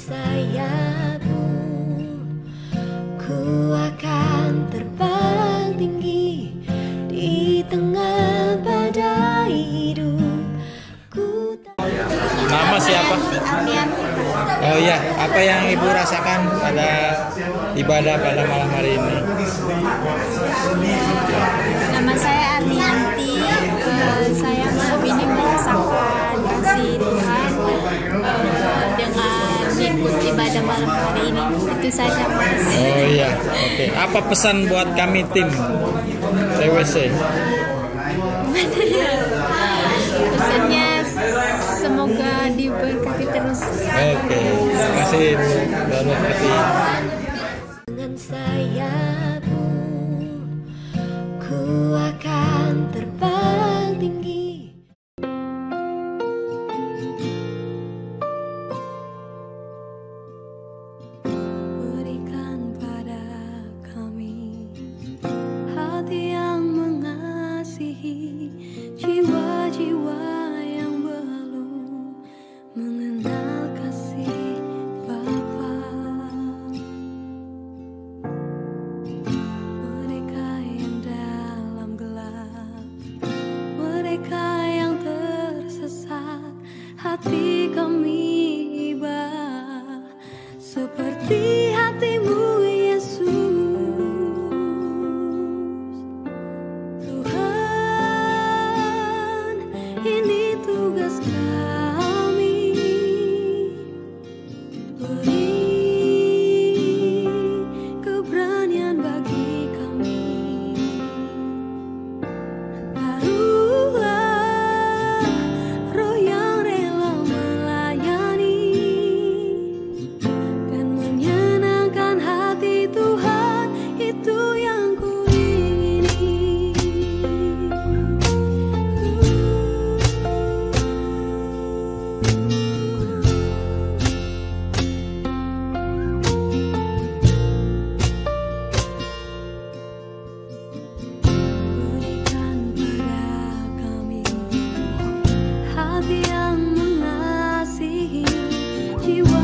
sayapmu Ku akan terbang tinggi Di tengah badai hidup Ku tak Nama siapa? Oh iya, apa yang ibu rasakan pada ibadah pada malam hari ini? Nama saya ibadah malam hari ini Itu saja mas Oh iya, oke. Apa pesan buat kami tim TWC? Pesannya semoga diberkati terus Oke, terima kasih Bu Danupati. Dengan sayapmu Ku akan you